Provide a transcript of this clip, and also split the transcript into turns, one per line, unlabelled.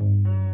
you